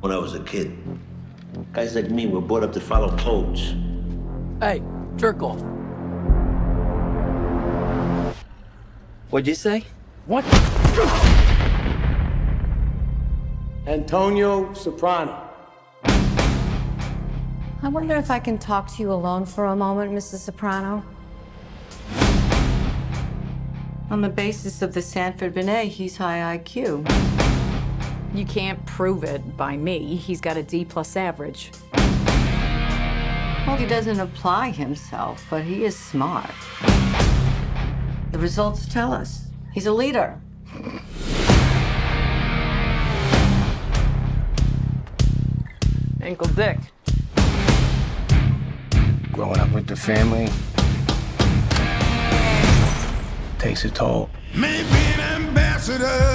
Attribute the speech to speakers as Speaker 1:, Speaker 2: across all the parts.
Speaker 1: when I was a kid. Guys like me were brought up to follow codes.
Speaker 2: Hey, jerk off.
Speaker 3: What'd you say?
Speaker 2: What?
Speaker 4: Antonio Soprano.
Speaker 5: I wonder if I can talk to you alone for a moment, Mrs. Soprano. On the basis of the Stanford Binet, he's high IQ.
Speaker 6: You can't prove it by me. He's got a D plus average.
Speaker 5: Well, he doesn't apply himself, but he is smart. The results tell us he's a leader.
Speaker 2: Ankle dick.
Speaker 4: Growing up with the family takes a toll.
Speaker 7: Maybe an ambassador to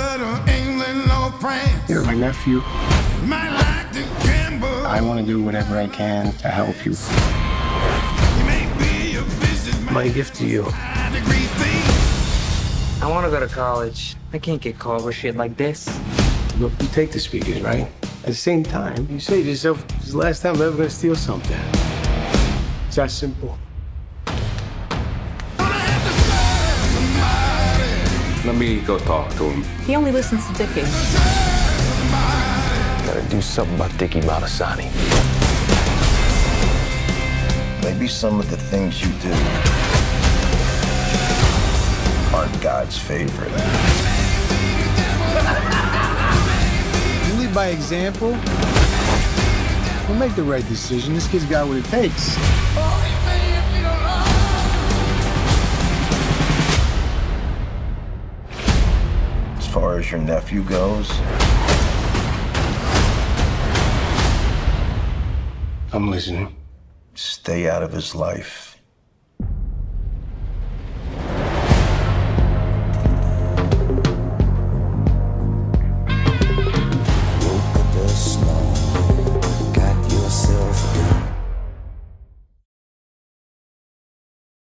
Speaker 7: England or France.
Speaker 4: You're my nephew.
Speaker 7: Might like to gamble.
Speaker 4: I want to do whatever I can to help you.
Speaker 7: You may be a.
Speaker 4: My gift to you.
Speaker 3: I want to go to college. I can't get caught with shit like this.
Speaker 4: Look, you take the speakers, right? At the same time, you say to yourself, this is the last time I'm ever gonna steal something. It's that simple.
Speaker 8: Let me go talk to him.
Speaker 6: He only listens to Dickie.
Speaker 4: Gotta do something about Dickie Moltisanti.
Speaker 9: Maybe some of the things you do aren't God's favorite.
Speaker 4: You lead by example. We'll make the right decision. This kid's got what it takes.
Speaker 9: Far as your nephew goes,
Speaker 4: I'm listening.
Speaker 9: stay out of his life.